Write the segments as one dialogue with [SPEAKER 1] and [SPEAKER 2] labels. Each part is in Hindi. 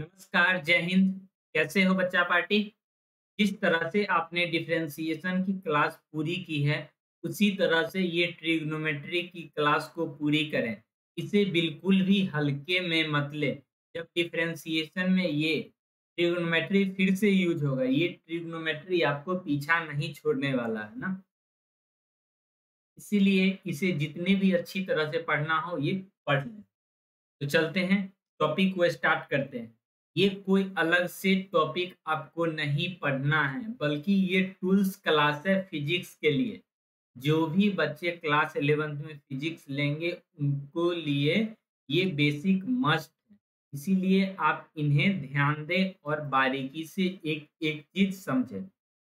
[SPEAKER 1] नमस्कार, जय हिंद। कैसे हो बच्चा पार्टी? जिस तरह से आपने डिफरेंशिएशन की क्लास पूरी की है, उसी तरह से ये ट्रिग्नोमेट्री की क्लास को पूरी करें। इसे बिल्कुल भी हल्के में मत लें। जब डिफरेंशिएशन में ये ट्रिग्नोमेट्री फिर से यूज़ होगा, ये ट्रिग्नोमेट्री आपको पीछा नहीं छोड़ने वाला है ना। इसीलिए इसे जितने भी अच्छी तरह से पढ़ना हो, ये पढ़ लें। तो चलते हैं, टॉपिक को स्टार्ट करते हैं। ये कोई अलग से टॉपिक आपको नहीं पढ़ना है, बल्कि ये टूल्स क्लास है फिजिक्स के लिए। जो भी बच्चे क्लास इलेवेंथ में फिजिक्स लेंगे, उनको लिए ये बेसिक मस्ट है। इसीलिए आप इन्हें ध्यान दें और बारीकी से एक एक चीज़ समझें।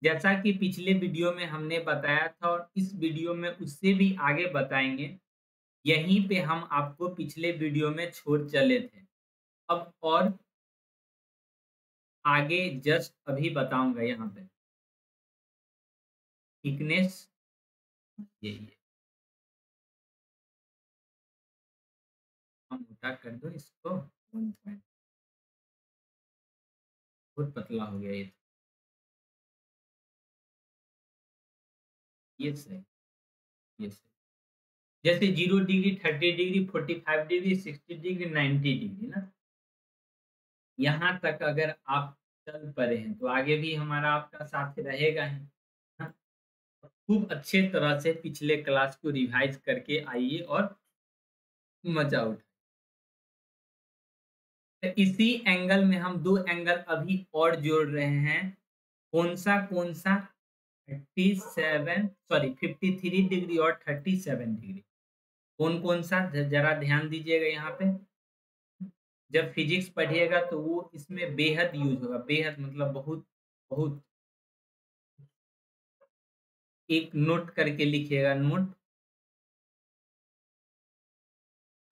[SPEAKER 1] जैसा कि पिछले वीडियो में हमने बताया था और इस वीडियो में उससे भी आगे बताएँगे, यहीं पे हम आपको पिछले वीडियो में छोड़ चले थे। अब और आगे जस्ट अभी बताऊँगा यहाँ पे। थिकनेस ये ये मोटा कर दो इसको। बहुत पतला हो गया ये। ये सही ये सही। जैसे zero degree, thirty degree, forty five degree, sixty degree ninety degree ना? यहाँ तक अगर आप चल पड़े हैं तो आगे भी हमारा आपका साथ रहेगा ही? खूब अच्छे तरह से पिछले क्लास को रिवाइज करके आइए और मज़ा उठाइए। तो इसी एंगल में हम दो एंगल अभी और जोड़ रहे हैं। कौन सा कौन सा 37 सॉरी 53 डिग्री और 37 डिग्री। कौन कौन सा जरा ध्यान दीजिएगा यहाँ पे। जब फिजिक्स पढ़िएगा तो वो इसमें बेहद यूज़ होगा। बेहद मतलब बहुत बहुत एक नोट करके लिखिएगा। Note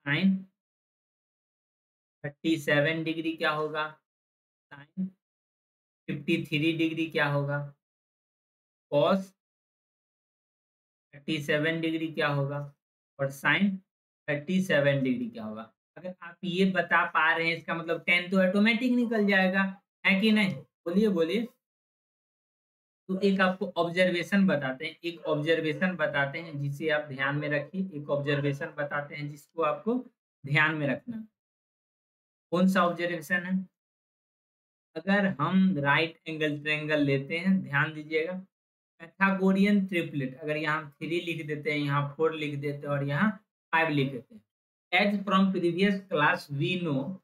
[SPEAKER 1] sine thirty seven degree क्या होगा? साइन फिफ्टी थ्री डिग्री क्या होगा? कॉस थर्टी सेवन डिग्री क्या होगा? और साइन थर्टी सेवन डिग्री क्या होगा? अगर आप ये बता पा रहे हैं, इसका मतलब टेन तो ऑटोमेटिक निकल जाएगा, है कि नहीं? बोलिए बोलिए। तो एक आपको ऑब्जर्वेशन बताते हैं, एक ऑब्जर्वेशन बताते हैं जिसे आप ध्यान में रखिए, एक ऑब्जर्वेशन बताते हैं जिसको आपको ध्यान में रखना कौन सा ऑब्जर्वेशन है? अगर हम राइट एंगल ट्रेंगल लेते हैं, ध्यान दीजिएगा। पैथागोरियन ट्रिपलेट अगर यहाँ थ्री लिख देते हैं, यहाँ फोर लिख देते हैं और यहाँ फाइव लिख देते हैं। As from previous class, we know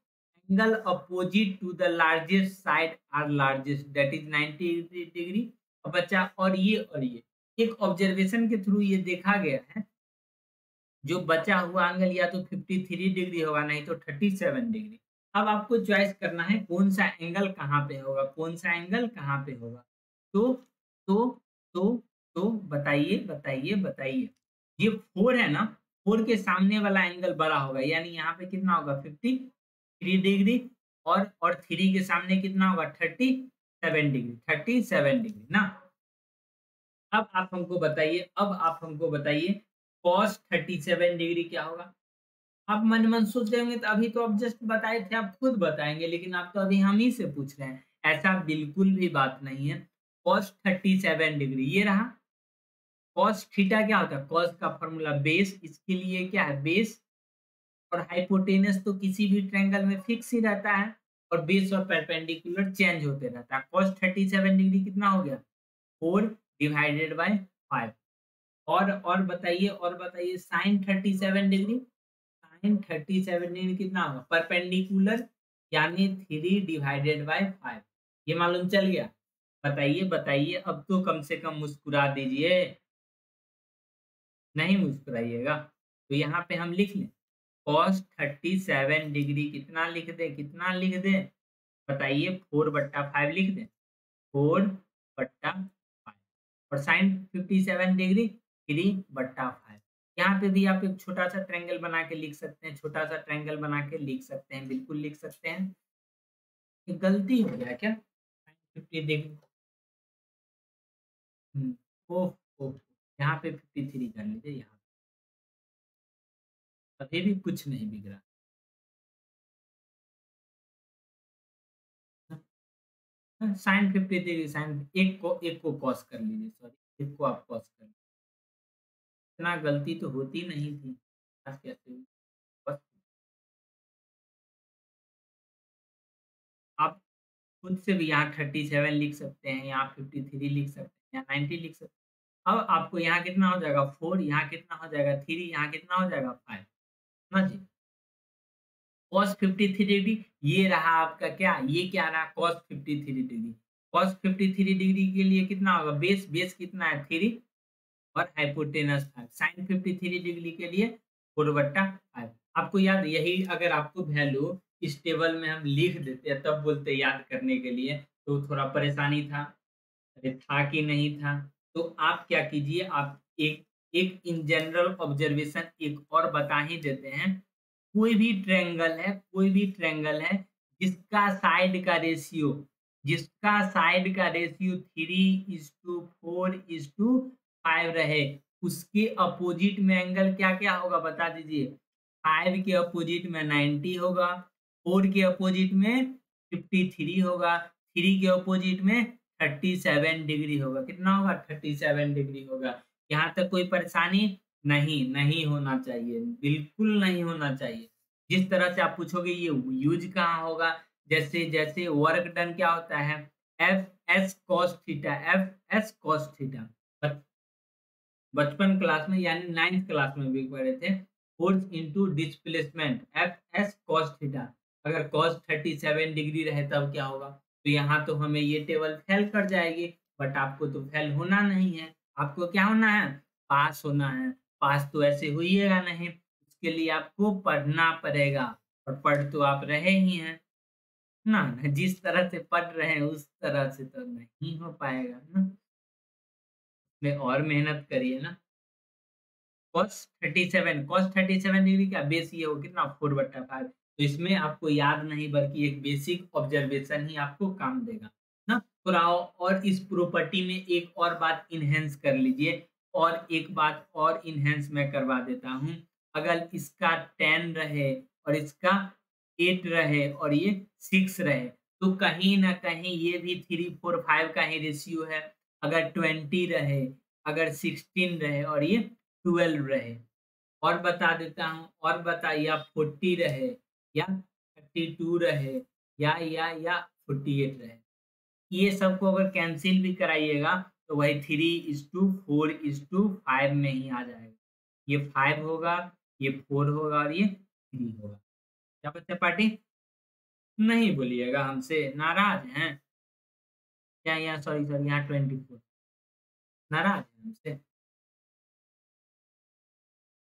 [SPEAKER 1] angle opposite to the largest side are largest. That is 90 degree. अब बच्चा और ये और ये। एक ऑब्जर्वेशन के थ्रू ये देखा गया है। जो बचा हुआ एंगल या तो 53 डिग्री होगा नहीं तो 37 डिग्री अब आपको चॉइस करना है कौन सा एंगल कहाँ पे होगा कौन सा एंगल कहाँ पे होगा। तो तो तो तो बताइए बताइए बताइए। ये फोर है ना? फोर के सामने वाला एंगल बड़ा होगा, यानी यहाँ पे कितना होगा? फिफ्टी थ्री डिग्री और और थ्री के सामने कितना होगा? Thirty seven degree, thirty seven degree, ना? अब आप हमको बताइए, अब आप हमको बताइए कॉस थर्टी सेवन डिग्री क्या होगा? आप मन मन सोच रहे होंगे तो अभी तो आप जस्ट बताए थे, आप खुद बताएँगे, लेकिन आप तो अभी हम ही से पूछ रहे हैं। ऐसा बिल्कुल भी बात नहीं है। कॉस थर्टी सेवन डिग्री, ये रहा। कॉस थीटा क्या होता है? कॉस का फॉर्मूला बेस इसके लिए क्या है? बेस और हाइपोटेनस तो किसी भी ट्रायंगल में फिक्स ही रहता है और बेस और परपेंडिकुलर चेंज होते रहता है। कॉस थर्टी सेवन डिग्री कितना हो गया? फोर डिवाइडेड बाय फाइव और और बताइए और बताइए sine thirty seven degree sine thirty seven degree कितना होगा? परपेंडिकुलर यानी थ्री डिवाइडेड बाय फाइव ये मालूम चल गया? बताइए बताइए, अब तो कम से कम मुस्कुरा दीजिए। नहीं मुस्कुराइएगा। तो यहाँ पे हम लिख लें। कॉस थर्टी सेवन डिग्री कितना लिख दे कितना लिख दे? बताइए फोर बट्टा फाइव लिख दे। फोर बट्टा फाइव और sine fifty seven degree three बट्टा फाइव यहाँ पे भी आप एक छोटा सा ट्रायंगल बना के लिख सकते हैं छोटा सा ट्रायंगल बना के लिख सकते हैं बिल्कुल लिख सकते हैं। गलती हो गया क्या? Fifty degree hmm, oh oh. यहाँ पे फिफ्टी थ्री कर लीजिए, यहाँ अभी भी कुछ नहीं बिगड़ा साइन फिफ्टी थ्री, साइन एक को एक को कॉस कर लीजिए सॉरी एक को आप कॉस कर इतना गलती तो होती नहीं थी। कैसे? बस। आप खुद से भी यहाँ थर्टी सेवन लिख सकते हैं, यहाँ फिफ्टी थ्री लिख सकते हैं, यहाँ नाइन्टी लिख सकते हैं। अब आपको यहाँ कितना हो जाएगा? फोर, यहाँ कितना हो जाएगा? थ्री, यहाँ कितना हो जाएगा? फाइव। ना जी कॉस 53 डिग्री ये रहा आपका क्या? ये क्या रहा? कॉस 53 डिग्री कॉस 53 डिग्री के लिए कितना होगा? बेस बेस कितना है? थ्री और हाइपोटेनस फाइव साइन 53 डिग्री के लिए फोर बट्टा फाइव आपको याद, यही अगर आपको वैल्यू इस टेबल में हम लिख देते हैं, तब बोलते याद करने के लिए तो थोड़ा परेशानी था। अरे था कि नहीं था? तो आप क्या कीजिए, आप एक एक इन जनरल ऑब्जर्वेशन एक और बता ही देते हैं। कोई भी ट्रेंगल है, कोई भी ट्रेंगल है, जिसका साइड का रेशियो जिसका साइड का ratio three is to four is to five रहे, उसके अपोजिट में एंगल क्या क्या होगा बता दीजिए। फाइव के अपोजिट में नाइन्टी होगा फोर के अपोजिट में फिफ्टी थ्री होगा थ्री के अपोजिट में थर्टी सेवन डिग्री होगा। कितना होगा? थर्टी सेवन डिग्री होगा। यहाँ तक कोई परेशानी नहीं नहीं होना चाहिए। बिल्कुल नहीं होना चाहिए। जिस तरह से आप पूछोगे, ये यूज़ कहाँ होगा? जैसे जैसे वर्क डन क्या होता है? F S cos theta F S cos theta बचपन क्लास में, यानी नाइन्थ क्लास में भी पढ़े थे। Force into displacement F S cos theta अगर कॉस थर्टी सेवन डिग्री रहे, तब क्या होगा? तो यहाँ तो हमें ये टेबल फेल कर जाएगी बट आपको तो फेल होना नहीं है। आपको क्या होना है? पास होना है। पास तो ऐसे होइएगा नहीं। उसके लिए आपको पढ़ना पड़ेगा। और पढ़ तो आप रहे ही हैं। ना जिस तरह से पढ़ रहे हैं, उस तरह से तो नहीं हो पाएगा ना। और मेहनत करिए ना। Cos thirty seven cos thirty seven degree का बेस ये हो कितना? फोर बट्टा फाइव तो इसमें आपको याद नहीं, बल्कि एक बेसिक ऑब्जर्वेशन ही आपको काम देगा ना? थोड़ा और इस प्रॉपर्टी में एक और बात इनहेंस कर लीजिए, और एक बात और इनहेंस मैं करवा देता हूँ। अगर इसका टेन रहे, और इसका एट रहे, और ये सिक्स रहे तो कहीं ना कहीं ये भी थ्री फोर फाइव का ही रेशियो है। अगर ट्वेंटी रहे, अगर सिक्सटीन रहे, और ये ट्वेल्व रहे। और बता देता हूँ, और बताइए फोर्टी रहे या थर्टी टू रहे, या या या फोर्टी एट रहे। ये सबको अगर कैंसिल भी कराइएगा तो वही three is to four is to five में ही आ जाएगा। ये फाइव होगा, ये फोर होगा और ये थ्री होगा। क्या बच्चा पार्टी? नहीं बोलिएगा हमसे, नाराज़ हैं। क्या यहाँ सॉरी सॉरी यहाँ ट्वेंटी फोर नाराज़ है हमसे।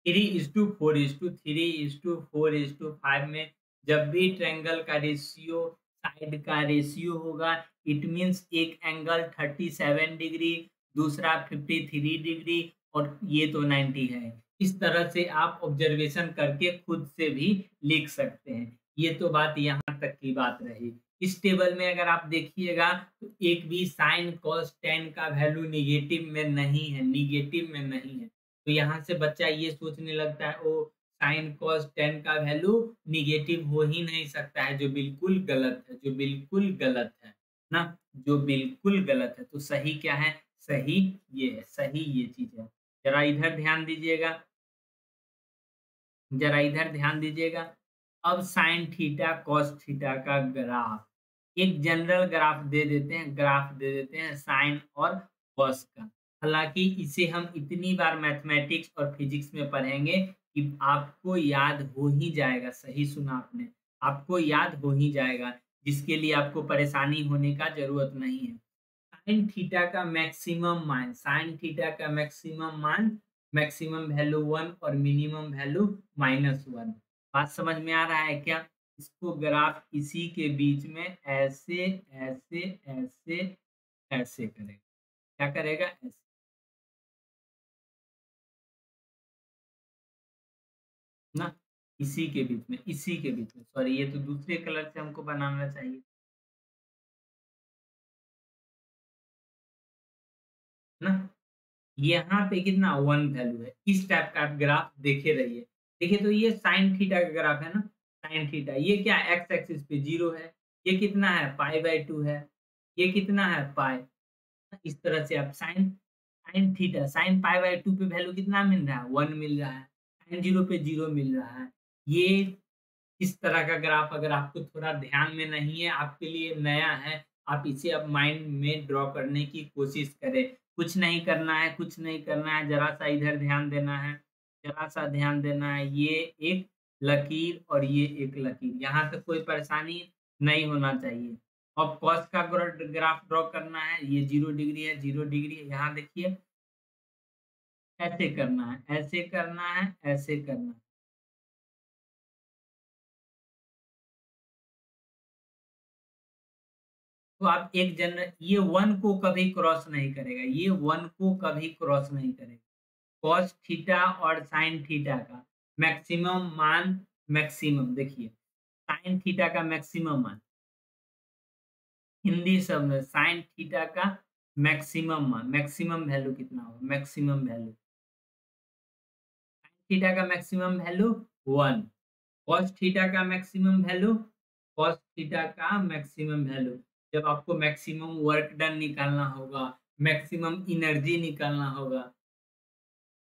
[SPEAKER 1] Three is to four is to three is to four is to five में जब भी ट्रेंगल का रेशियो साइड का रेशियो होगा इट मींस एक एंगल थर्टी सेवन डिग्री दूसरा फिफ्टी थ्री डिग्री और ये तो नाइन्टी है। इस तरह से आप ऑब्जर्वेशन करके खुद से भी लिख सकते हैं। ये तो बात यहाँ तक की बात रही। इस टेबल में अगर आप देखिएगा तो एक भी साइन कॉस टेन का वैल्यू निगेटिव में नहीं है निगेटिव में नहीं है। तो यहाँ से बच्चा ये सोचने लगता है ओ साइन कॉस टेन का वैल्यू निगेटिव हो ही नहीं सकता है, जो बिल्कुल गलत है, जो बिल्कुल गलत है, ना? जो बिल्कुल गलत है तो सही क्या है? सही ये है, सही ये चीज़ है। जरा इधर ध्यान दीजिएगा। जरा इधर ध्यान दीजिएगा। अब साइन थीटा कॉस थीटा का ग्राफ एक जनरल ग्राफ दे देते हैं ग्राफ दे देते हैं साइन और कॉस का। हालाँकि इसे हम इतनी बार मैथमेटिक्स और फिजिक्स में पढ़ेंगे कि आपको याद हो ही जाएगा सही सुना आपने। आपको याद हो ही जाएगा, जिसके लिए आपको परेशानी होने का ज़रूरत नहीं है। साइन थीटा का मैक्सिमम मान साइन थीटा का मैक्सिमम मान मैक्सिमम वैल्यू वन और मिनिमम वैल्यू माइनस वन बात समझ में आ रहा है क्या? इसको ग्राफ इसी के बीच में ऐसे ऐसे ऐसे ऐसे करेगा। क्या करेगा? ऐसे। ना, इसी के बीच में, इसी के बीच में। सॉरी, ये तो दूसरे कलर से हमको बनाना चाहिए। ना, यहाँ पे कितना वन वैल्यू है। इस टाइप का आप ग्राफ देखे रहिए। देखिए तो ये साइन थीटा का ग्राफ है ना, साइन थीटा। ये क्या एक्स एक्सिस पे ज़ीरो है। ये कितना है? पाई बाई टू है। ये कितना है? पाई इस तरह से आप sine sine theta, sine pi by two पे वैल्यू कितना मिल रहा है? वन मिल रहा है। साइन ज़ीरो पे ज़ीरो मिल रहा है। ये इस तरह का ग्राफ अगर आपको थोड़ा ध्यान में नहीं है, आपके लिए नया है, आप इसे अब माइंड में ड्रॉ करने की कोशिश करें। कुछ नहीं करना है, कुछ नहीं करना है, जरा सा इधर ध्यान देना है, जरा सा ध्यान देना है। ये एक लकीर और ये एक लकीर। यहाँ तक कोई परेशानी नहीं होना चाहिए। अब कॉस का ग्राफ ड्रॉ करना है, ये ज़ीरो डिग्री है, ज़ीरो डिग्री है। यहाँ देखिए ऐसे करना है, ऐसे करना है, ऐसे करना है। तो आप एक जनरल ये वन को कभी क्रॉस नहीं करेगा, ये वन को कभी क्रॉस नहीं करेगा। कॉस थीटा और साइन थीटा का मैक्सिमम मान मैक्सिमम, देखिए, साइन थीटा का मैक्सिमम मान। हिंदी शब्द साइन थीटा का मैक्सिमम मान, मैक्सिमम वैल्यू कितना होगा? Maximum value. थीटा का maximum value one, cos theta का मैक्सिमम वैल्यू, कॉस थीटा का मैक्सिमम वैल्यू। जब आपको मैक्सिमम वर्क डन निकालना होगा, मैक्सिमम एनर्जी निकालना होगा,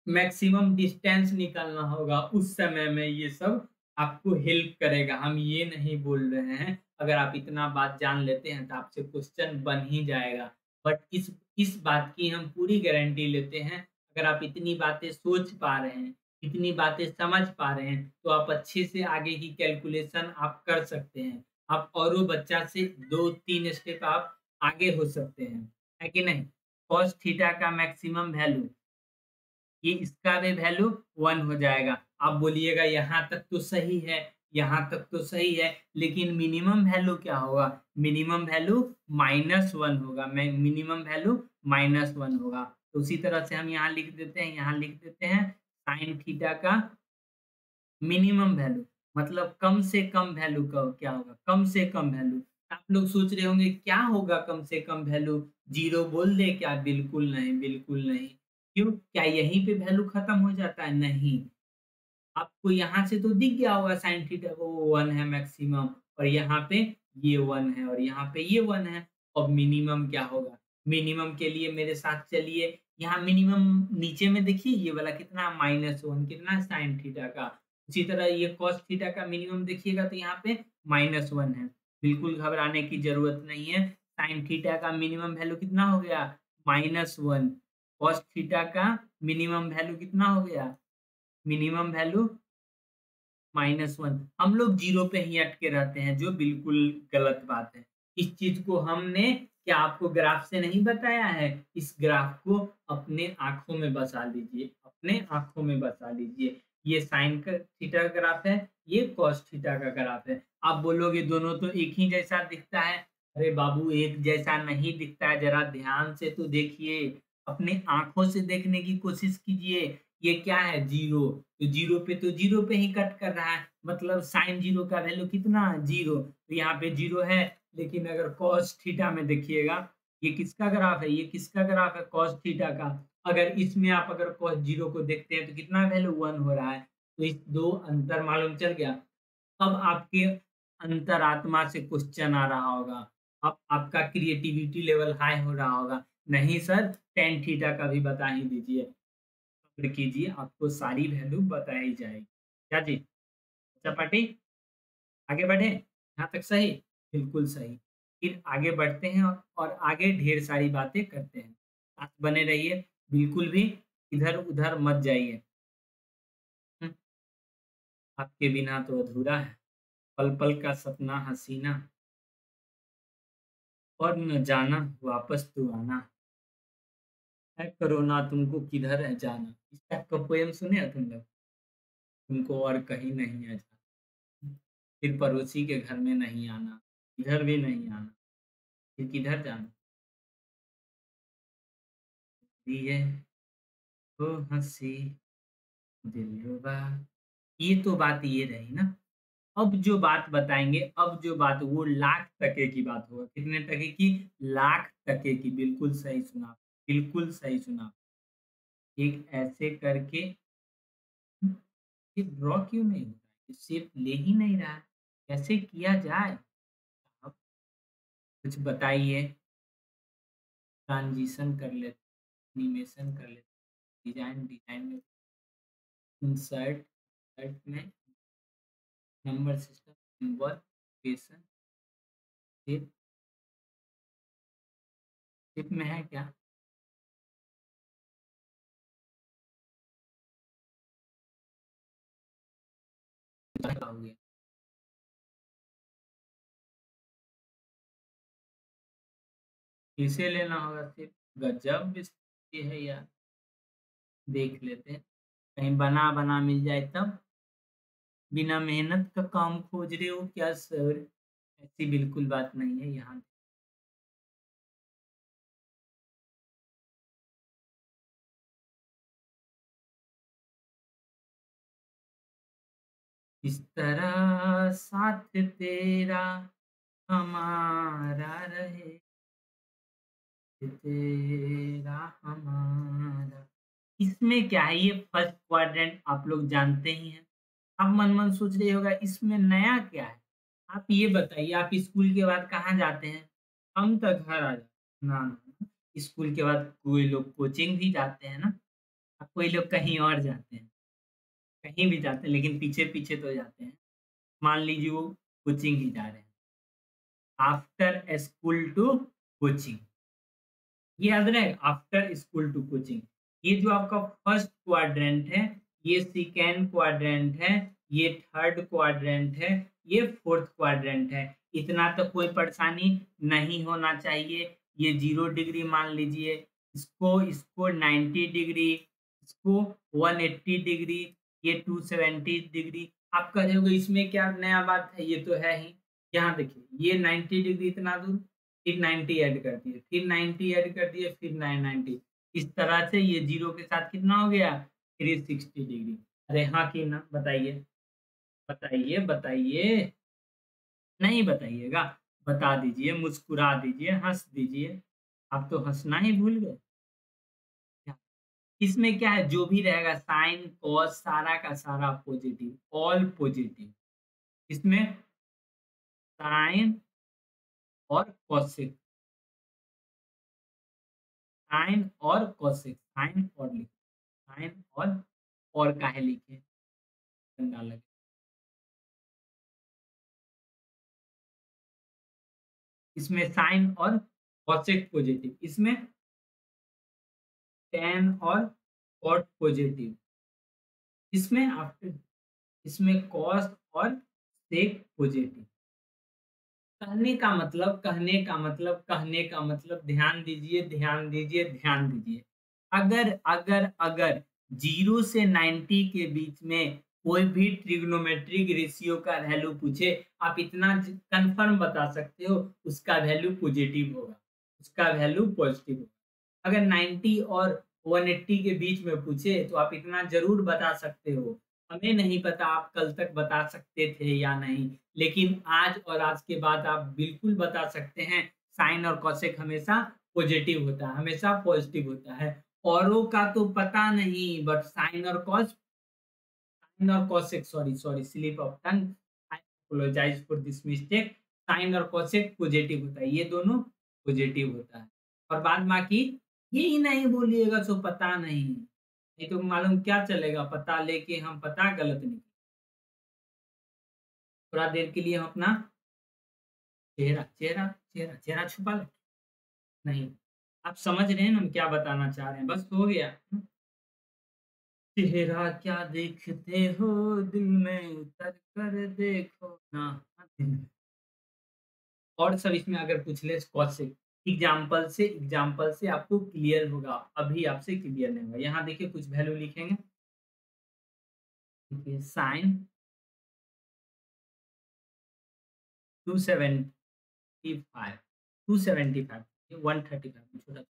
[SPEAKER 1] मैक्सिमम डिस्टेंस निकालना होगा, उस समय में ये सब आपको हेल्प करेगा। हम ये नहीं बोल रहे हैं, अगर आप इतना बात जान लेते हैं तो आपसे क्वेश्चन बन ही जाएगा। बट इस इस बात की हम पूरी गारंटी लेते हैं, अगर आप इतनी बातें सोच पा रहे हैं इतनी बातें समझ पा रहे हैं तो आप अच्छे से आगे की कैलकुलेशन आप कर सकते हैं। आप और बच्चा से दो तीन स्टेप आप आगे हो सकते हैं, है कि नहीं? कॉस थीटा का मैक्सिमम वैल्यू ये इसका भी वैल्यू वन हो जाएगा। आप बोलिएगा, यहाँ तक तो सही है, यहाँ तक तो सही है। लेकिन मिनिमम वैल्यू क्या होगा? मिनिमम वैल्यू माइनस वन होगा मिनिमम वैल्यू माइनस वन होगा। तो उसी तरह से हम यहाँ लिख देते हैं, यहाँ लिख देते हैं साइन थीटा का मिनिमम वैल्यू मतलब कम से कम वैल्यू का क्या होगा? कम से कम वैल्यू आप लोग सोच रहे होंगे, क्या होगा कम से कम वैल्यू ज़ीरो बोल दे क्या? बिल्कुल नहीं बिल्कुल नहीं। क्यों? क्या यहीं पे वैल्यू खत्म हो जाता है? नहीं। आपको यहाँ से तो दिख गया होगा साइन थीटा वो वन है मैक्सिमम और यहाँ पे ये वन है, और यहाँ पे ये वन है। और मिनिमम क्या होगा? मिनिमम के लिए मेरे साथ चलिए। यहाँ मिनिमम नीचे में देखिए, ये वाला कितना माइनस वन कितना साइन थीटा का। उसी तरह ये कॉस थीटा का मिनिमम देखिएगा तो यहाँ पे माइनस वन है। बिल्कुल घबराने की ज़रूरत नहीं है। साइन थीटा का मिनिमम वैल्यू कितना हो गया? माइनस वन कॉस थीटा का मिनिमम वैल्यू कितना हो गया? मिनिमम वैल्यू माइनस वन हम लोग ज़ीरो पे ही अटके रहते हैं, जो बिल्कुल गलत बात है। इस चीज़ को हमने क्या आपको ग्राफ से नहीं बताया है? इस ग्राफ को अपने आँखों में बसा लीजिए, अपने आँखों में बसा लीजिए। ये साइन का थीटा ग्राफ है, ये कॉस थीटा का ग्राफ है। आप बोलोगे दोनों तो एक ही जैसा दिखता है। अरे बाबू, एक जैसा नहीं दिखता है। जरा ध्यान से तो देखिए। अपने आँखों से देखने की कोशिश कीजिए। ये क्या है? ज़ीरो। तो ज़ीरो पे तो ज़ीरो पे ही कट कर रहा है। मतलब साइन ज़ीरो का वैल्यू कितना? ज़ीरो। तो यहाँ पे ज़ीरो है। लेकिन अगर कॉस थीटा में देखिएगा, ये किसका ग्राफ है? ये किसका ग्राफ है? कॉस थीटा का। अगर इसमें आप अगर कॉस ज़ीरो को देखते हैं तो कितना वैल्यू वन हो रहा है? तो इस दो अंतर मालूम चल गया। अब आपके अंतरात्मा से क्वेश्चन आ रहा होगा। अब आपका क्रिएटिविटी लेवल हाई हो रहा होगा। नहीं सर टेन थीटा का भी बता ही दीजिए। कीजिए, आपको सारी वैल्यू बताई जाएगी। क्या जी? चपाटी? आगे बढ़े। यहाँ तक सही? बिल्कुल सही। फिर आगे बढ़ते हैं और आगे ढेर सारी बातें करते हैं। साथ बने रहिए, बिल्कुल भी इधर उधर मत जाइए। हम्म। आपके बिना तो अधूरा है। पल पल का सपना, हसीना। और न जाना, वापस तू आना। है करोना तुमको किधर है जाना। इस टाइप का पोएम सुने तुम लोग? तुमको और कहीं नहीं है जाना। फिर पड़ोसी के घर में नहीं आना। इधर भी नहीं आना फिर किधर जाना? दिए ओ हँसी, दिलरुबा। ये तो बात ये रही ना। अब जो बात बताएँगे, अब जो बात वो लाख टके की बात होगा। कितने टके की? लाख टके की। बिल्कुल सही सुना। बिल्कुल सही सुना। एक ऐसे करके ड्रॉ क्यों नहीं होता? है शेप ले ही नहीं रहा। कैसे किया जाए? कुछ बताइए। ट्रांजिशन कर लेते एनिमेशन कर लेते डिज़ाइन डिज़ाइन में इंसर्ट इंसर्ट में number system symbol location, ship. Ship में है क्या? हो गया किसे लेना होगा सिर्फ़? गजब ये है यार। देख लेते हैं। कहीं बना बना मिल जाए तब? बिना मेहनत का काम खोज रहे हो क्या सर? ऐसी बिल्कुल बात नहीं है यहाँ। इस तरह साथ तेरा हमारा रहे। तेरा हमारा इसमें क्या है? ये फ़र्स्ट क्वाड्रेंट आप लोग जानते ही हैं। आप मन मन सोच रहे होगा, इसमें नया क्या है? आप ये बताइए, आप स्कूल के बाद कहाँ जाते हैं? हम तो घर आ जाते ना ना स्कूल के बाद कोई लोग कोचिंग भी जाते हैं ना। कोई लोग कहीं और जाते हैं। कहीं भी जाते हैं, लेकिन पीछे पीछे तो जाते हैं। मान लीजिए वो कोचिंग ही जा रहे हैं। आफ्टर स्कूल टू कोचिंग याद रहे आफ्टर स्कूल टू कोचिंग ये जो आपका फ़र्स्ट क्वाड्रेंट है, ये सेकेंड क्वाड्रेंट है, ये थर्ड क्वाड्रेंट है, ये फोर्थ क्वाड्रेंट है। इतना तो कोई परेशानी नहीं होना चाहिए। ये ज़ीरो डिग्री मान लीजिए, इसको इसको 90 डिग्री इसको 180 डिग्री ये 270 डिग्री आप कह इसमें क्या नया बात है? ये तो है ही। यहाँ देखिए, ये 90 डिग्री इतना दूर। फिर 90 ऐड कर दिए, फिर 90 ऐड कर दिए, फिर 990 इस तरह से ये ज़ीरो के साथ कितना हो गया? 360 डिग्री। अरे हाँ कि ना? बताइए। बताइए बताइए। नहीं बताइएगा। बता दीजिए, मुस्कुरा दीजिए, हंस दीजिए। आप तो हंसना ही भूल गए। इसमें क्या है? जो भी रहेगा, साइन, कॉस, सारा का सारा पॉजिटिव, ऑल पॉजिटिव। इसमें साइन और कॉसिक साइन और कॉसिक साइन और लिखे। साइन और और काहे लिखे? लगे। इसमें साइन और कॉसेक पॉजिटिव इसमें टेन और कॉट पॉजिटिव इसमें आफ्टर इसमें कॉस और सेक पॉजिटिव कहने का मतलब कहने का मतलब कहने का मतलब ध्यान दीजिए ध्यान दीजिए ध्यान दीजिए। अगर अगर अगर ज़ीरो से नाइन्टी के बीच में कोई भी ट्रिग्नोमेट्रिक रेशियो का वैल्यू पूछे, आप इतना कंफर्म बता सकते हो, उसका वैल्यू पॉजिटिव होगा, उसका वैल्यू पॉजिटिव होगा। अगर 90 और 180 के बीच में पूछे तो आप इतना ज़रूर बता सकते हो हमें नहीं पता आप कल तक बता सकते थे या नहीं, लेकिन आज और आज के बाद आप बिल्कुल बता सकते हैं, साइन और कौशिक हमेशा पॉजिटिव होता है, हमेशा पॉजिटिव होता है। औरों का तो पता नहीं बट साइन और कॉस, साइन और cosec sorry sorry slip of tongue I for this mistake sine और कौशिक पॉजिटिव होता है, ये दोनों पॉजिटिव होता है। और बाद बाकी ही नहीं बोलिएगा सो पता नहीं। नहीं तो मालूम क्या चलेगा, पता लेके हम पता गलत नहीं थोड़ा देर के लिए हम अपना चेहरा चेहरा चेहरा चेहरा छुपा ले। नहीं, आप समझ रहे हैं हम क्या बताना चाह रहे हैं, बस हो गया। चेहरा क्या देखते हो? दिल में उतर कर देखो ना। और सब इसमें अगर पूछ ले कौशिक एग्ज़ाम्पल से एग्ज़ाम्पल से आपको क्लियर होगा। अभी आपसे क्लियर नहीं होगा। यहाँ देखिए कुछ वैल्यू लिखेंगे। Sine two seventy five two seventy five one thirty five छोटा।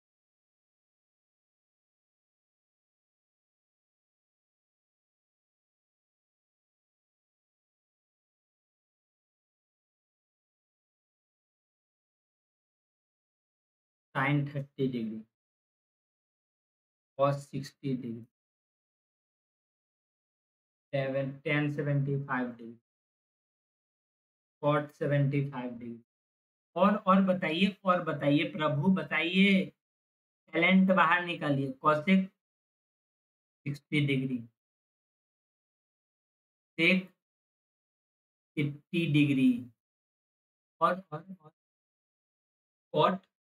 [SPEAKER 1] Sine thirty degree. Cos sixty degree. Seven, tan seventy five degree. Cot seventy five degree. और और बताइए और बताइए, प्रभु बताइए, टैलेंट बाहर निकालिए, cosec. Sixty degree. Sec eighty degree. और और कॉट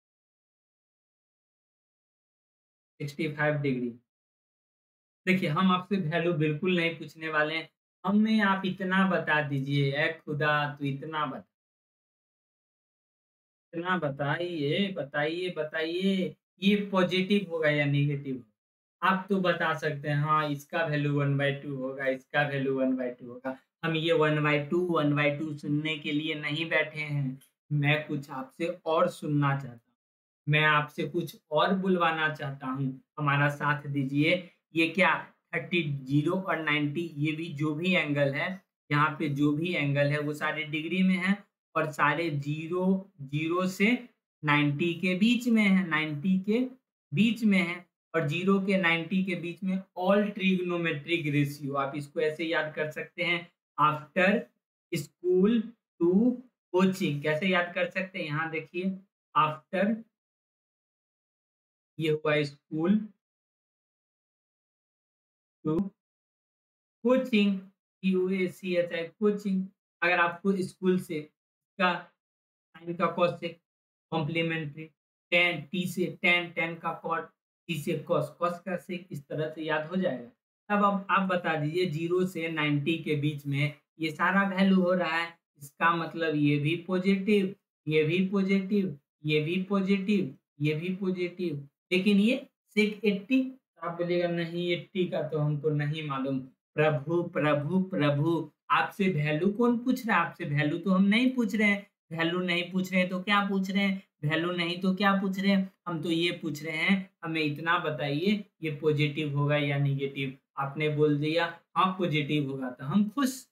[SPEAKER 1] सिक्सटी फाइव डिग्री देखिए, हम आपसे वैल्यू बिल्कुल नहीं पूछने वाले हैं। हमें आप इतना बता दीजिए ए खुदा तो इतना बता। इतना बताइए बताइए बताइए, ये पॉजिटिव होगा या नेगेटिव आप तो बता सकते हैं हाँ इसका वैल्यू वन बाई टू होगा, इसका वैल्यू वन बाई टू होगा। हम ये one by two one by two सुनने के लिए नहीं बैठे हैं। मैं कुछ आपसे और सुनना चाहता हूँ। मैं आपसे कुछ और बुलवाना चाहता हूँ। हमारा साथ दीजिए। ये क्या थर्टी ज़ीरो और नाइन्टी ये भी जो भी एंगल है, यहाँ पे जो भी एंगल है, वो सारे डिग्री में है और सारे ज़ीरो ज़ीरो से नाइन्टी के बीच में है नाइन्टी के बीच में है और ज़ीरो के नाइन्टी के बीच में ऑल ट्रिग्नोमेट्रिक रेशियो आप इसको ऐसे याद कर सकते हैं आफ्टर स्कूल टू कोचिंग कैसे याद कर सकते हैं? यहाँ देखिए आफ्टर ये हुआ स्कूल टू कोचिंग कोचिंग। अगर आपको स्कूल से का का से कॉम्प्लीमेंट्री टेन टी से टेन टेन का कॉट टी से कॉस कॉस का से इस तरह से याद हो जाएगा। अब अब आप बता दीजिए, ज़ीरो से नाइन्टी के बीच में ये सारा वैल्यू हो रहा है, इसका मतलब ये भी पॉजिटिव ये भी पॉजिटिव ये भी पॉजिटिव ये भी पॉजिटिव लेकिन ये सिक्स एट्टी आप बोलिएगा नहीं, एट्टी का तो हमको नहीं मालूम। प्रभु प्रभु प्रभु, आपसे वैल्यू कौन पूछ रहा है? आपसे वैल्यू तो हम नहीं पूछ रहे हैं। वैल्यू नहीं पूछ रहे हैं तो क्या पूछ रहे हैं? वैल्यू नहीं तो क्या पूछ रहे हैं? हम तो ये पूछ रहे हैं, हमें इतना बताइए, ये पॉजिटिव होगा या निगेटिव आपने बोल दिया हाँ पॉजिटिव होगा तो हम खुश।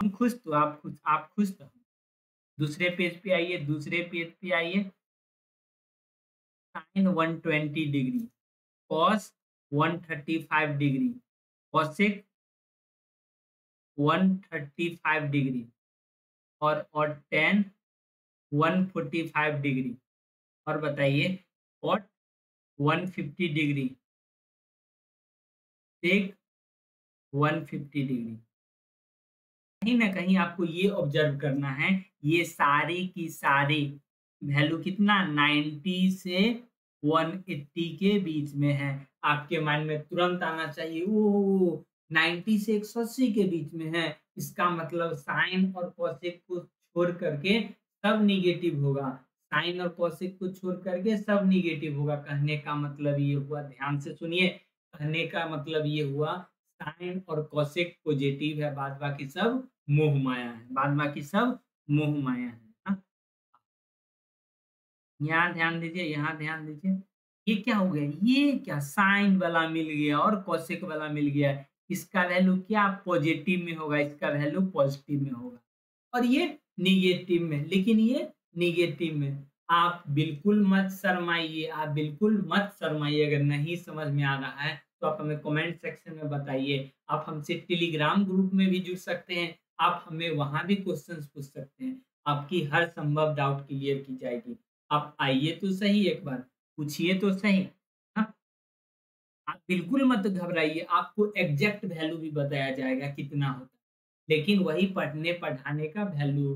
[SPEAKER 1] हम खुश तो आप खुश आप खुश तो दूसरे पेज पे आइए, दूसरे पेज पे आइए। Sine 120 degree cos 135 degree cosec 135 degree और और टेन 145 डिग्री और बताइए, और 150 डिग्री टेक 150 डिग्री कहीं ना कहीं आपको ये ऑब्ज़र्व करना है, ये सारी की सारी वैल्यू कितना? 90 से 180 के बीच में है। आपके माइंड में तुरंत आना चाहिए। ओ 90 से 180 के बीच में है। इसका मतलब साइन और कॉसेक को छोड़ करके सब निगेटिव होगा। साइन और कॉसेक को छोड़ करके सब निगेटिव होगा। कहने का मतलब ये हुआ, ध्यान से सुनिए। कहने का मतलब ये हुआ, साइन और कॉसेक पॉजिटिव है। बाद बाकी सब मोह माया है। बाद बाकी सब मोह माया हाँ? यहाँ ध्यान दीजिए, यहाँ ध्यान दीजिए। ये क्या हो गया? ये क्या साइन वाला मिल गया और कौशिक वाला मिल गया? इसका वैल्यू क्या पॉजिटिव में होगा? इसका वैल्यू पॉजिटिव में होगा। और ये निगेटिव में, लेकिन ये निगेटिव में। आप बिल्कुल मत शर्माइए, आप बिल्कुल मत शर्माइए। अगर नहीं समझ में आ रहा है तो आप हमें कमेंट सेक्शन में बताइए। आप हमसे टेलीग्राम ग्रुप में भी जुड़ सकते हैं। आप हमें वहाँ भी क्वेश्चंस पूछ सकते हैं। आपकी हर संभव डाउट क्लियर की जाएगी। आप आइए तो सही एक बार, पूछिए तो सही। हाँ। आप बिल्कुल मत घबराइए, आपको एग्जैक्ट वैल्यू भी बताया जाएगा कितना होता है। लेकिन वही पढ़ने पढ़ाने का वैल्यू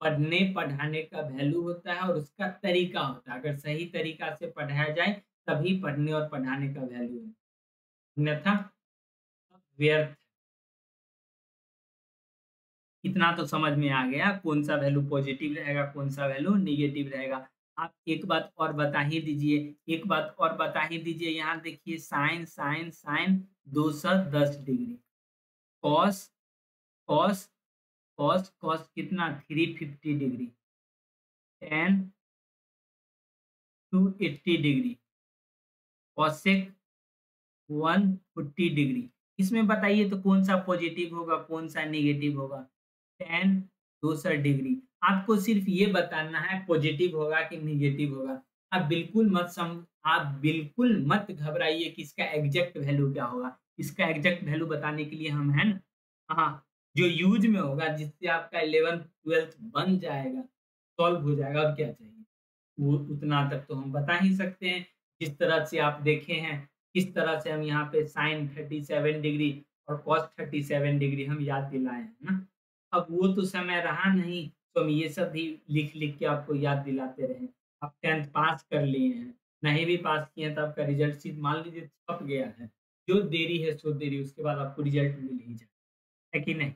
[SPEAKER 1] पढ़ने पढ़ाने का वैल्यू होता है और उसका तरीका होता है। अगर सही तरीका से पढ़ाया जाए, तभी पढ़ने और पढ़ाने का वैल्यू है। अन्यथा व्यर्थ। इतना तो समझ में आ गया, कौन सा वैल्यू पॉजिटिव रहेगा, कौन सा वैल्यू निगेटिव रहेगा। आप एक बात और बता ही दीजिए, एक बात और बता ही दीजिए यहाँ, देखिए साइन साइन साइन दो सौ दस degree. Cos cos cos cos कितना? Three fifty degree. Tan two eighty degree. Cosec one forty degree. इसमें बताइए तो कौन सा पॉजिटिव होगा, कौन सा निगेटिव होगा? टेन दो सौ डिग्री। आपको सिर्फ़ ये बताना है, पॉजिटिव होगा कि निगेटिव होगा। आप बिल्कुल मत सम, आप बिल्कुल मत घबराइए कि इसका एग्जैक्ट वैल्यू क्या होगा। इसका एग्जैक्ट वैल्यू बताने के लिए हम है ना हाँ जो यूज़ में होगा, जिससे आपका इलेवन ट्वेल्थ बन जाएगा सॉल्व हो जाएगा अब क्या चाहिए? वो उतना तक तो हम बता ही सकते हैं। जिस तरह से आप देखे हैं, किस तरह से हम यहाँ पे साइन 37 डिग्री और कॉस 37 डिग्री हम याद दिलाए हैं ना। अब वो तो समय रहा नहीं तो हम ये सब भी लिख लिख के आपको याद दिलाते रहे। आप टेंथ पास कर लिए हैं, नहीं भी पास किए तो आपका रिज़ल्ट सीट मान लीजिए छप गया है। जो देरी है सो देरी, उसके बाद आपको रिज़ल्ट मिल ही जाए। है कि नहीं?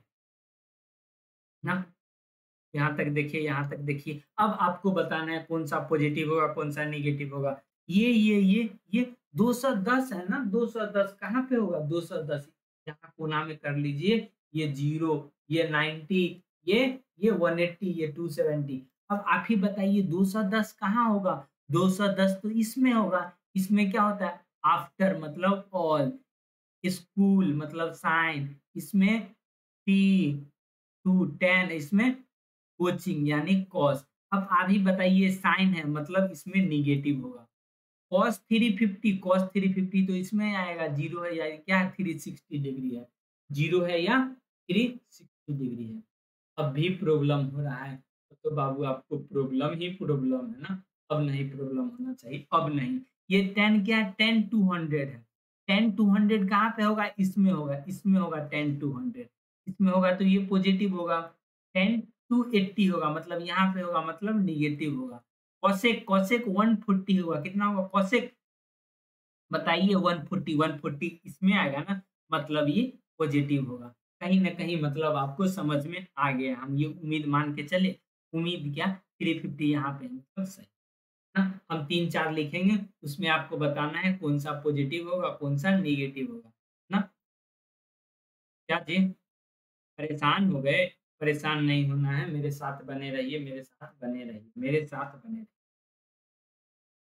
[SPEAKER 1] ना? यहाँ तक देखिए, यहाँ तक देखिए। अब आपको बताना है कौन सा पॉजिटिव होगा, कौन सा निगेटिव होगा। ये ये ये ये 210 है ना? 210 कहाँ पे होगा? 210 यहाँ कोना में कर लीजिए, ये ज़ीरो। ये 90 ये ये 180 ये 270 अब आप ही बताइए 210 कहाँ होगा? 210 तो इसमें होगा। इसमें क्या होता है? आफ्टर मतलब ऑल स्कूल मतलब साइन इसमें टी टू टेन इसमें कोचिंग यानी कॉस अब आप ही बताइए साइन है मतलब इसमें निगेटिव होगा। Cos three fifty cos three fifty तो इसमें आएगा। ज़ीरो है या क्या? थ्री सिक्सटी डिग्री है। ज़ीरो है या थ्री डिग्री है। अब भी प्रॉब्लम हो रहा है तो बाबू आपको प्रॉब्लम ही प्रॉब्लम है ना? अब नहीं प्रॉब्लम होना चाहिए, अब नहीं। ये टेन क्या है? टेन टू हंड्रेड है। टेन टू हंड्रेड कहाँ पे होगा? इसमें होगा इसमें होगा टेन टू हंड्रेड। इसमें होगा तो ये पॉजिटिव होगा। टेन टू एट्टी होगा मतलब यहाँ पे होगा मतलब निगेटिव होगा। कौशिक कौशिक वन फोर्टी होगा। कितना होगा? कौशिक बताइए वन फोर्टी वन फोर्टी इसमें आएगा ना? मतलब ये पॉजिटिव होगा। कहीं ना कहीं मतलब आपको समझ में आ गया। हम ये उम्मीद मान के चले। उम्मीद क्या? थ्री फिफ्टी यहाँ पे मतलब सही। ना? हम तीन चार लिखेंगे, उसमें आपको बताना है कौन सा पॉजिटिव होगा, कौन सा निगेटिव होगा। ना? क्या जी? परेशान हो गए? परेशान नहीं होना है। मेरे साथ बने रहिए, मेरे साथ बने रहिए, मेरे साथ बने रहिए।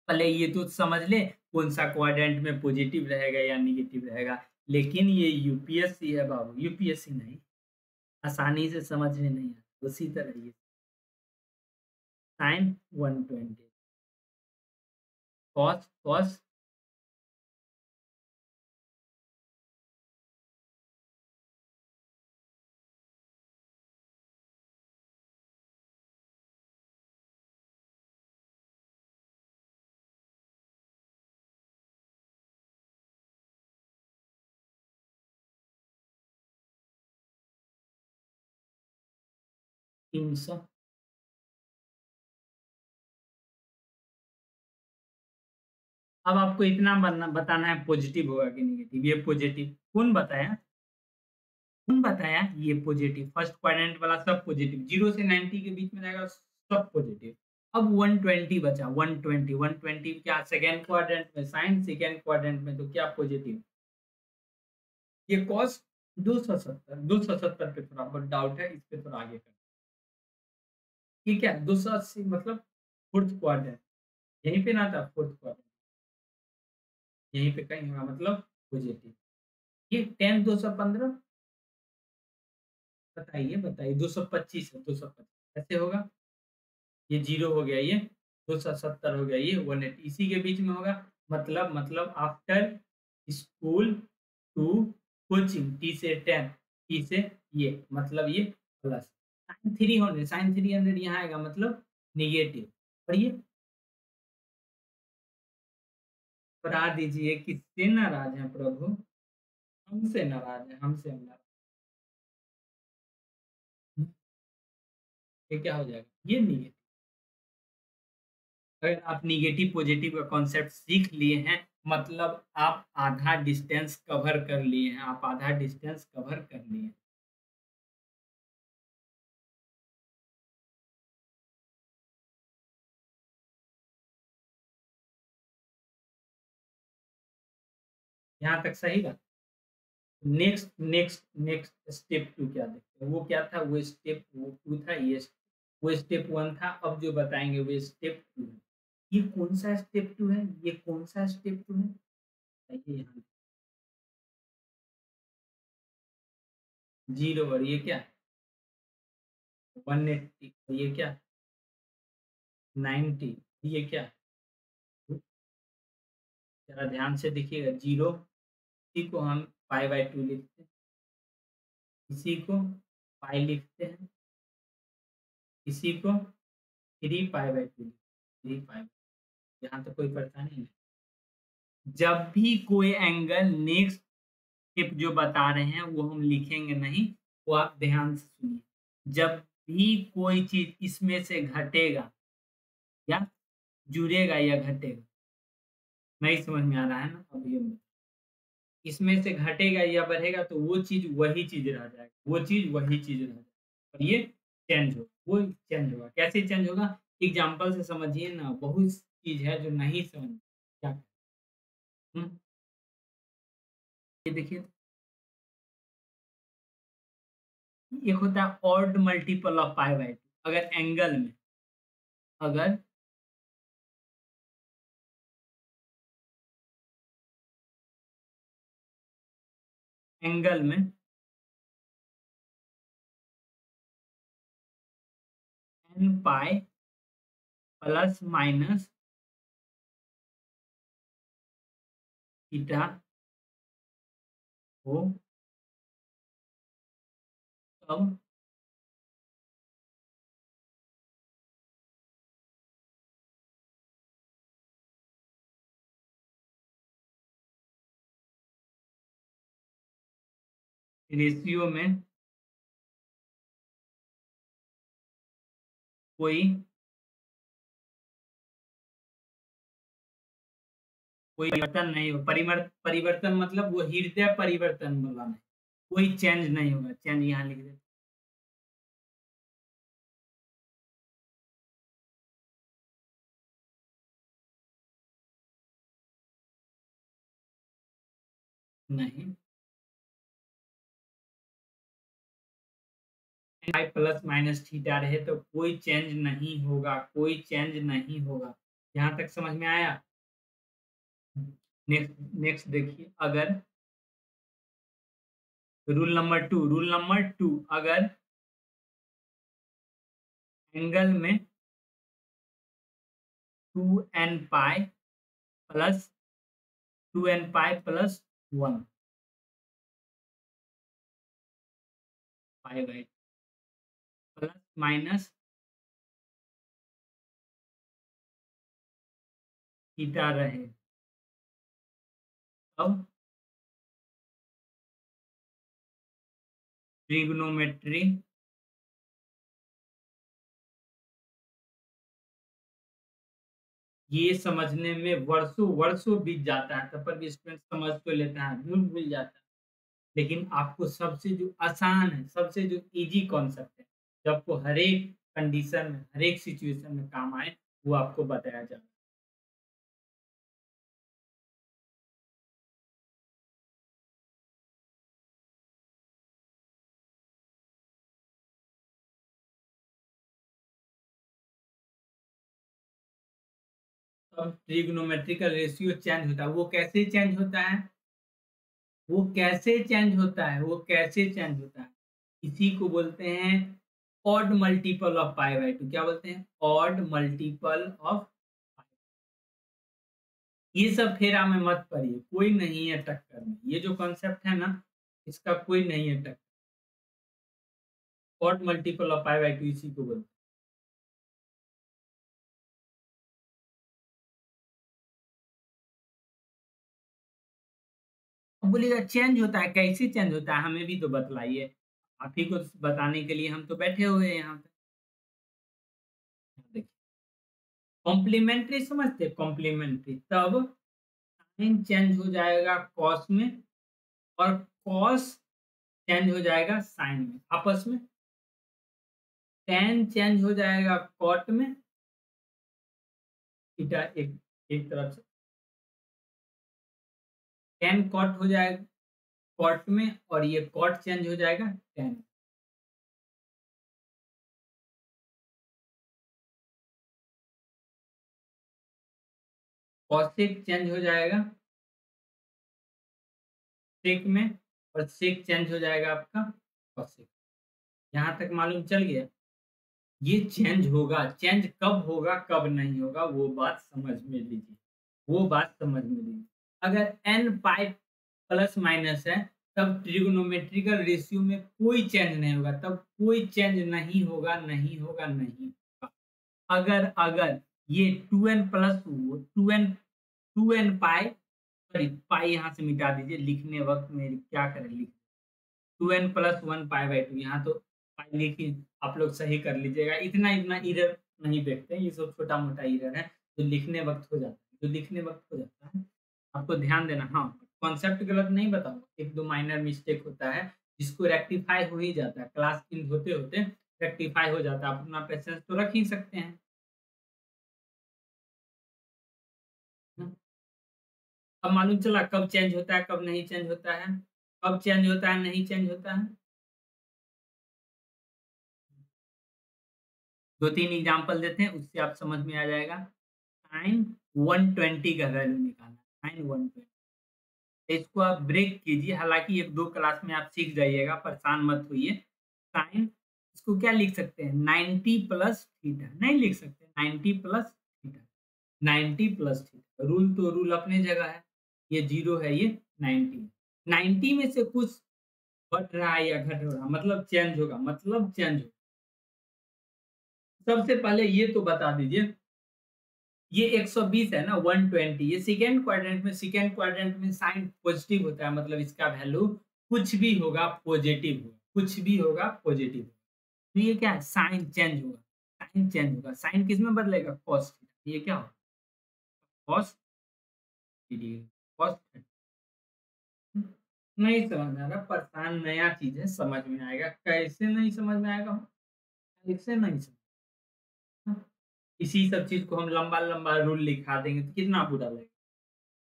[SPEAKER 1] पहले ये तो समझ ले कौन सा क्वाड्रेंट में पॉजिटिव रहेगा या निगेटिव रहेगा। लेकिन ये यूपीएससी है बाबू यूपीएससी नहीं। आसानी से समझ में नहीं आता उसी तरह ये। Sine one twenty cos cos सौ अब आपको इतना बनना, बताना है पॉजिटिव होगा कि निगेटिव ये पॉजिटिव कौन बताया? कौन बताया? ये पॉजिटिव फ़र्स्ट क्वाड्रेंट वाला सब पॉजिटिव ज़ीरो से नाइनटी के बीच में रहेगा सब पॉजिटिव अब 120 बचा। 120 120 क्या? सेकेंड क्वाड्रेंट में। साइन सेकेंड क्वाड्रेंट में। तो क्या पॉजिटिव ये कॉस दो सौ सत्तर। दो सौ सत्तर पे थोड़ा बहुत डाउट है, इस पे थोड़ा आगे कर ठीक है दो सौ अस्सी मतलब फोर्थ क्वाड्रेंट? यहीं पे ना था फोर्थ क्वाड्रेंट। यहीं पे कहीं होगा मतलब पॉजिटिव। ये टेन दो सौ पंद्रह? बताइए बताइए, दो सौ पच्चीस है, दो सौ पच्चीस। कैसे होगा? ये ज़ीरो हो गया, ये दो सौ सत्तर हो गया, ये वन एटी। इसी के बीच में होगा मतलब मतलब after school to coaching T से टेन टी से ये मतलब ये plus three hundred sine three hundred यहाँ आएगा मतलब निगेटिव पढ़िए। बता दीजिए किससे नाराज़ है प्रभु। हमसे नाराज़ है, हमसे हम नाराज़। ये क्या हो जाएगा? ये निगेटिव अगर आप निगेटिव पॉजिटिव का कॉन्सेप्ट सीख लिए हैं मतलब आप आधा डिस्टेंस कवर कर लिए हैं, आप आधा डिस्टेंस कवर कर लिए हैं। यहाँ तक सही बात। Next next next step two क्या देखते हैं? वो क्या था? वो स्टेप टू था, ये वो स्टेप वन था। अब जो बताएँगे, वो स्टेप टू है। ये कौन सा स्टेप टू है? ये कौन सा स्टेप टू है? देखिए यहाँ। ज़ीरो और ये क्या? वन एट्टी ये क्या? नाइन्टी ये क्या? जरा ध्यान से देखिएगा, ज़ीरो, इसी को हम पाई बाई टू लिखते हैं। इसी को पाई लिखते हैं। इसी को three pi by two three five यहाँ तो कोई परेशानी नहीं। जब भी कोई एंगल नेक्स्ट टिप जो बता रहे हैं, वो हम लिखेंगे नहीं, वो आप ध्यान से सुनिए। जब भी कोई चीज़ इसमें से घटेगा या जुड़ेगा या घटेगा नहीं समझ में आ रहा है ना? ये इसमें से घटेगा या बढ़ेगा तो वो चीज़ वही चीज़ रह जाएगा। वो चीज़ वही चीज़ रह जाएगा। और ये चेंज होगा वो चेंज होगा। कैसे चेंज होगा? एग्ज़ाम्पल से समझिए ना, बहुत चीज़ है जो नहीं समझ क्या? हम्म। ये देखिए। एक होता है odd multiple of pi by two अगर एंगल में। अगर एंगल में n pi plus minus theta हो तब रेशियो में कोई कोई परिवर्तन नहीं हो परिवर्तन परिवर्तन मतलब वो हृदय परिवर्तन वाला नहीं। कोई चेंज नहीं होगा। चेंज यहाँ लिख दे नहीं। फाइव प्लस माइनस थीटा रहे तो कोई चेंज नहीं होगा, कोई चेंज नहीं होगा। यहाँ तक समझ में आया? नेक्स्ट नेक्स्ट देखिए, अगर rule number two rule number two अगर एंगल में two n pi plus two n pi plus one pi by minus theta रहे। अब ट्रिग्नोमेट्री ये समझने में वर्षों वर्षों बीत जाता है, तब पर भी स्टूडेंट समझ तो लेता है भूल भूल जाता है। लेकिन आपको सबसे जो आसान है, सबसे जो इजी कॉन्सेप्ट है जो आपको हर एक कंडीशन में, हर एक सिचुएशन में काम आए, वो आपको बताया जाता है। अब ट्रिग्नोमेट्रिकल रेशियो चेंज होता है, वो कैसे चेंज होता है? वो कैसे चेंज होता है? वो कैसे चेंज होता है? इसी को बोलते हैं odd multiple of pi by two क्या बोलते हैं? ऑड मल्टीपल ऑफ़ ये सब फेरा में मत पड़िए कोई नहीं है टक्कर में। ये जो कॉन्सेप्ट है ना, इसका कोई नहीं है टक्कर। Odd multiple of pi by two इसी को बोलते बोलिएगा चेंज होता है, कैसे चेंज होता है, हमें भी तो बतलाइए। आप ही को बताने के लिए हम तो बैठे हुए हैं यहाँ पे। देखिए। कॉम्प्लीमेंट्री समझते कॉम्प्लीमेंट्री तब साइन चेंज हो जाएगा कॉस में और कॉस चेंज हो जाएगा साइन में। आपस में? टेन चेंज हो जाएगा कॉट में। थीटा एक एक तरफ़ से। टेन कॉट हो जाएगा। कॉट में और ये कॉट चेंज हो जाएगा टेन कॉसिक चेंज हो जाएगा। सिक में और सिक चेंज हो जाएगा आपका कॉसिक यहाँ तक मालूम चल गया। ये चेंज होगा। चेंज कब होगा, कब नहीं होगा, वो बात समझ में लीजिए। वो बात समझ में लीजिए। अगर एन पाई प्लस माइनस है, तब ट्रिग्नोमेट्रिकल रेशियो में कोई चेंज नहीं होगा, तब कोई चेंज नहीं होगा नहीं होगा नहीं होगा। अगर अगर ये two n plus two n two n pi sorry pi यहाँ से मिटा दीजिए, लिखने वक्त में क्या करें, लिख। Two n plus one pi by two यहाँ तो पाई लिखी आप लोग सही कर लीजिएगा। इतना इतना इधर नहीं देखते ये सब छोटा मोटा इरर है, जो लिखने वक्त हो जाता है, जो लिखने वक्त हो जाता है, आपको ध्यान देना हाँ। कॉन्सेप्ट गलत नहीं बताऊँगा। एक दो माइनर मिस्टेक होता है, जिसको रेक्टिफाई हो ही जाता है। क्लास इन होते होते रेक्टिफाई हो जाता है। आप अपना पेशेंस तो रख ही सकते हैं। अब मालूम चला कब चेंज होता है, कब नहीं चेंज होता है। कब चेंज होता है, नहीं चेंज होता है। दो तीन एग्जांपल देते हैं, उससे आप समझ में आ जाएगा। साइन 120 का वैल्यू निकालना साइन 120 इसको आप ब्रेक कीजिए। हालाँकि एक दो क्लास में आप सीख जाइएगा, परेशान मत होइए। साइन इसको क्या लिख सकते हैं? 90 प्लस थीटा नहीं लिख सकते। 90 plus theta 90 plus theta rule तो रूल अपने जगह है। ये ज़ीरो है, ये 90 90 में से कुछ बढ़ रहा है या घट रहा मतलब चेंज होगा। मतलब चेंज होगा। सबसे पहले ये तो बता दीजिए। ये 120 है ना 120 ये सेकेंड क्वाड्रेंट में सेकेंड क्वाड्रेंट में साइन पॉजिटिव होता है मतलब इसका वैल्यू कुछ भी होगा पॉजिटिव होगा, कुछ भी होगा पॉजिटिव तो ये क्या है? साइन चेंज होगा साइन चेंज होगा। साइन किसमें बदलेगा? कॉस ये क्या होगा? कॉस कॉस नहीं समझ में आ रहा, परेशान, नया चीज़ है, समझ में आएगा। कैसे नहीं समझ में आएगा? कैसे नहीं समझ इसी सब चीज़ को हम लंबा लंबा रूल लिखा देंगे तो कितना बुरा लगेगा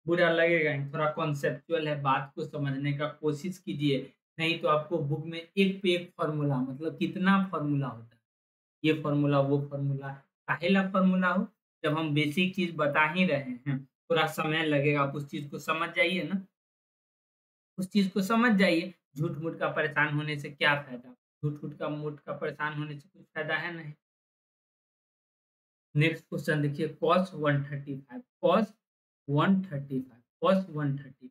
[SPEAKER 1] बुरा लगेगा ही, थोड़ा कॉन्सेप्चुअल है, बात को समझने का कोशिश कीजिए, नहीं तो आपको बुक में एक पे एक फॉर्मूला मतलब कितना फॉर्मूला होता है। ये फॉर्मूला वो फॉर्मूला काहेला फॉर्मूला हो, जब हम बेसिक चीज़ बता ही रहे हैं, थोड़ा समय लगेगा, आप उस चीज़ को समझ जाइए ना। उस चीज़ को समझ जाइए झूठ मूठ का परेशान होने से क्या फ़ायदा? झूठ मूठ का मूठ का परेशान होने से कुछ फ़ायदा है नहीं। नेक्स्ट क्वेश्चन देखिए कॉस 135 कॉस 135 कॉस 135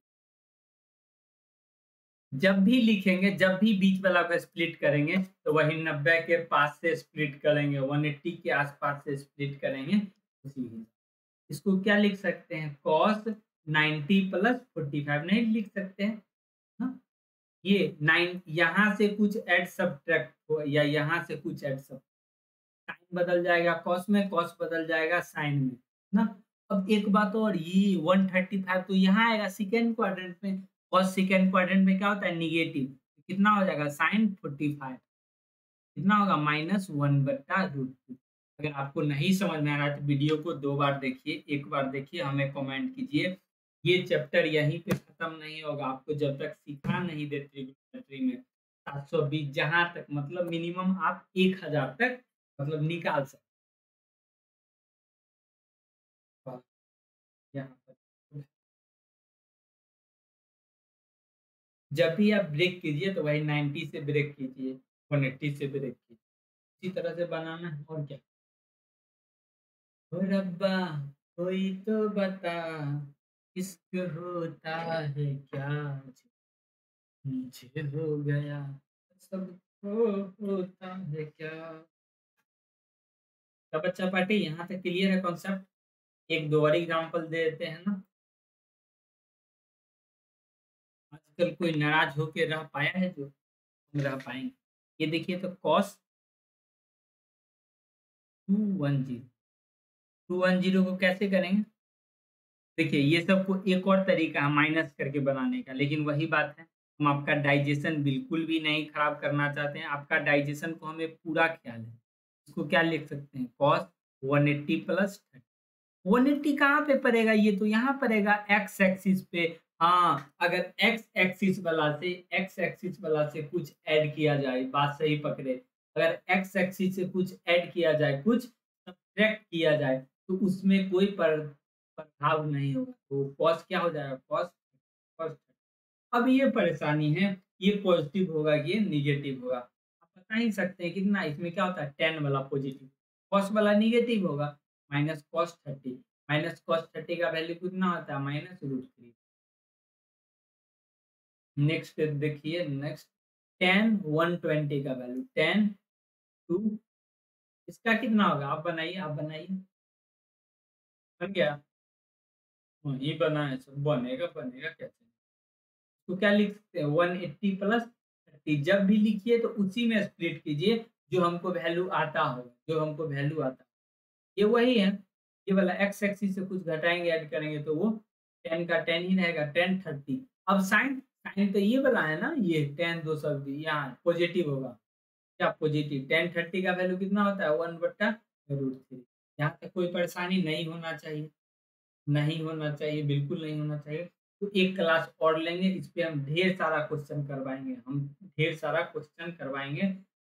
[SPEAKER 1] जब भी लिखेंगे, जब भी बीच वाला को स्प्लिट करेंगे तो वही नब्बे के पास से स्प्लिट करेंगे 180 के आसपास से स्प्लिट करेंगे, उसी इसको क्या लिख सकते हैं? कॉस 90 प्लस 45 नहीं लिख सकते हैं ना? ये नाइन, यहाँ से कुछ एड सब्ट्रैक्ट हो या यहाँ से कुछ एड सब बदल जाएगा कॉस में कॉस बदल जाएगा साइन में, ना? अब एक बात और, ये 135 तो यहाँ आएगा सेकेंड क्वाड्रेंट में कॉस सेकेंड क्वाड्रेंट में क्या होता है? निगेटिव कितना हो जाएगा? साइन 45 कितना होगा? माइनस वन बट्टा रूट टू अगर आपको नहीं समझ में आ रहा तो वीडियो को दो बार देखिए, एक बार देखिए, हमें कमेंट कीजिए। ये चैप्टर यहीं पे खत्म नहीं होगा। आपको जब तक सीखा नहीं दे ट्रिग्नोमेट्री में 720 जहाँ तक मतलब मिनिमम आप 1000 तक मतलब निकाल सकते जब भी आप ब्रेक कीजिए तो वही 90 से ब्रेक कीजिए 180 से ब्रेक कीजिए। इसी तरह से बनाना है और क्या। रब्बा, कोई तो बता इश्क होता है क्या? मुझे हो गया, सबको होता है क्या? तो बच्चा पार्टी, यहाँ तक क्लियर है कॉन्सेप्ट एक दो और एग्ज़ाम्पल दे देते हैं ना। आजकल कोई नाराज़ होके रह पाया है जो? हम रह पाएँगे। ये देखिए तो cos two one zero two one zero को कैसे करेंगे? देखिए, ये सबको एक और तरीका है माइनस करके बनाने का, लेकिन वही बात है। हम आपका डाइजेशन बिल्कुल भी नहीं खराब करना चाहते हैं। आपका डाइजेशन को हमें पूरा ख्याल है। इसको क्या लिख सकते हैं? कॉस 180 प्लस वन एट्टी कहाँ पे पड़ेगा ये? तो यहाँ पड़ेगा एक्स एक्सिस पे। हाँ अगर एक्स एक्सिस वाला से एक्स एक्सिस वाला से कुछ ऐड किया जाए, बात सही पकड़े। अगर एक्स एक्सिस से कुछ ऐड किया जाए, कुछ सब्ट्रैक्ट किया जाए तो उसमें कोई पर, प्रभाव नहीं होगा। तो कॉस क्या हो जाएगा? कॉस कॉस अब ये परेशानी है, ये पॉजिटिव होगा ये निगेटिव होगा। बता ही सकते हैं कितना इसमें क्या होता है? टेन वाला पॉजिटिव कॉस वाला निगेटिव होगा minus cos thirty minus cos thirty का वैल्यू कितना होता है? माइनस रूट थ्री नेक्स्ट देखिए नेक्स्ट टेन वन ट्वेंटी का वैल्यू टेन टू इसका कितना होगा? आप बनाइए आप बनाइए। बन गया? वही बना है, सब बनेगा बनेगा कैसे तो क्या लिख सकते हैं? वन एट्टी प्लस थर्टी जब भी लिखिए तो उसी में स्प्लिट कीजिए जो हमको वैल्यू आता हो, जो हमको वैल्यू आता ये वही है, ये वाला एक्स एक्सिस से कुछ घटाएँगे ऐड करेंगे तो वो टेन का टेन ही रहेगा टेन थर्टी अब साइन साइन तो ये वाला है ना, ये टेन दो सौ यहाँ पॉजिटिव होगा। क्या पॉजिटिव टेन थर्टी का वैल्यू कितना होता है? वन बट्टा रूट थ्री यहाँ तक कोई परेशानी नहीं होना चाहिए। नहीं होना चाहिए, बिल्कुल नहीं होना चाहिए। तो एक क्लास और लेंगे इस पे हम ढेर सारा क्वेश्चन करवाएँगे। हम ढेर सारा क्वेश्चन करवाएँगे।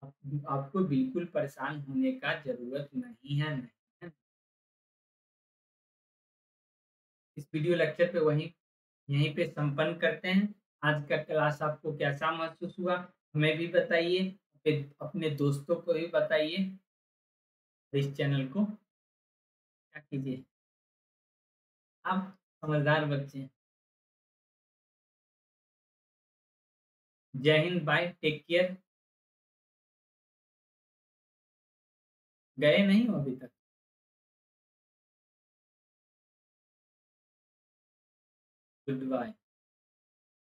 [SPEAKER 1] आप, आपको बिल्कुल परेशान होने का ज़रूरत नहीं है नहीं है। इस वीडियो लेक्चर पे वहीं यहीं पे संपन्न करते हैं। आज का क्लास आपको कैसा महसूस हुआ हमें भी बताइए। अपने दोस्तों को भी बताइए। इस चैनल को। क्या कीजिए? आप समझदार बच्चे जय हिंद बाय टेक केयर गए नहीं हो अभी तक? Good bye